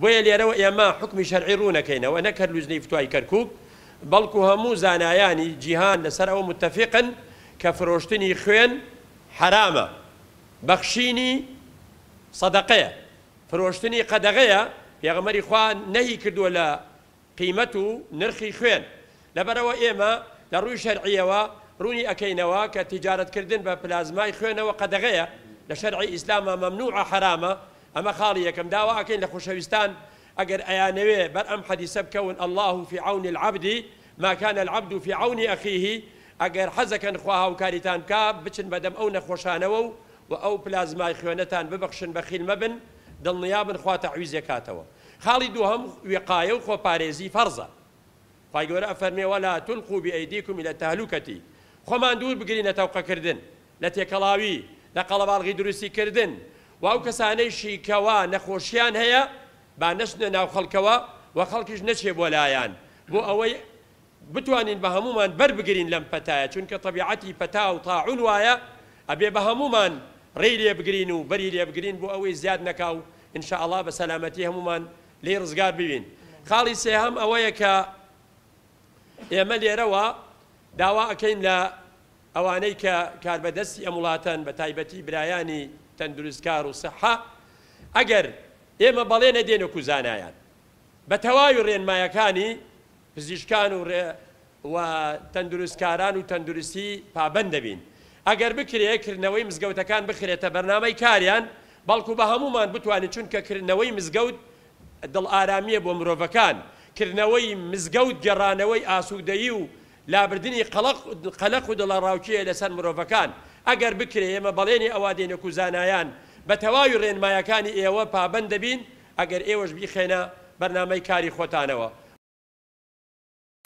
بۆیە لێرەوە ئێمە حوکمی شەرعی ڕوونەکەینەوە، نەک هەر لوجنەی فتوای کەرکوک، بەڵکو هەموو زانایانی جیهان لەسەر ئەوە متەفیقن کە فرۆشتنی خوێن حەرامە، بەخشینی سەدەقەیە، فرۆشتنی قەدەغەیە، پێغەمبەری خوا نەهی کردووە لە قیمەت و نرخی خوێن. لەبەرئەوە ئێمە لە ڕووی شەرعییەوە ڕوونی ئەکەینەوە کە تیجارەت کردن بە پلازمای خوێنەوە قەدەغەیە، لە شەرعی ئیسلامە مەمنوعە حەرامە، ئەمە خاڵی یەکەم. داوا ئەکەین لە خۆشەویستان ئەگەر ئەیانەوێ بەر ئەم حەدیسە بکەون، اللە فی عەونی العبد ما کان العبد فی عەونی ئەخیه، ئەگەر حەزەکەن خوا هاوکاریتان بکا بچن بەدەم ئەو نەخۆشانەوە و ئەو پلازمای خوێنەتان ببەخشن بەخیل مەبن، دڵنیابن خوا تەعویزێکاتەوە. خاڵی دووهەم، وقایە و خۆپارێزی فەرزە. خوای گەورە ئەفەرمێ، ولا تلقوا بایدیکم الی التهلکە، خۆمان دوور بگرین لە تەوقەکردن، لە تێکەڵاوی، لە قەڵەباڵغی دروستی کردن، وە ئەو کەسانەیشی کەوا نەخۆشیان هەیە با نەچنە ناو خەڵکەوە و خەڵکیش نەچێ بۆ لایان بۆ ئەوەی بتوانین بە هەموومان بەر بگرین لەم پەتایە چونکە تەبیعەتی پەتا و تاعون وایە ئەبێ بە هەموومان رێی لێ بگرین و بەری لێ بگرین بۆ ئەوەی زیاد نەکا و ان شاء اللە بە سەلامەتی هەموومان لێی رزگار ببین خاڵی سێهەم ئەوەیە کە ئێمە لێرەوە داوا ئەکەین لە ئەوانەی کە کاربەدەستی ئەم وڵاتەن بە تایبەتی برایانی تەندروستکار و سەحە ئەگەر ئێمە بەڵێنە دێن وەکو زانایان بە تەواوی رێنمایەکانی پزیشکان و رێ و تەندروستکاران و تەندروستی پابەند دەبین ئەگەر بکرێ کردنەوەی مزگەوتەکان بخرێتە بەرنامەی کاریان بەڵکو بە هەموومان بتوانین چونکە کردنەوەی مزگەوت دڵئارامیە بۆ مرۆڤەکان کردنەوەی مزگەوت گێڕانەوەی ئاسودەیی و لابردنی قەلەق و دڵەڕاوکێ لەسەر مرۆڤەکان ئەگەر بکرێ ئێمە بەڵێنی ئەوە دێنێکو زانایان بە تەواوی رێنمایەکانی ئێوە پابەند دەبین ئەگەر ئێوەش بیخەینە بەرنامەی کاری خۆتانەوە.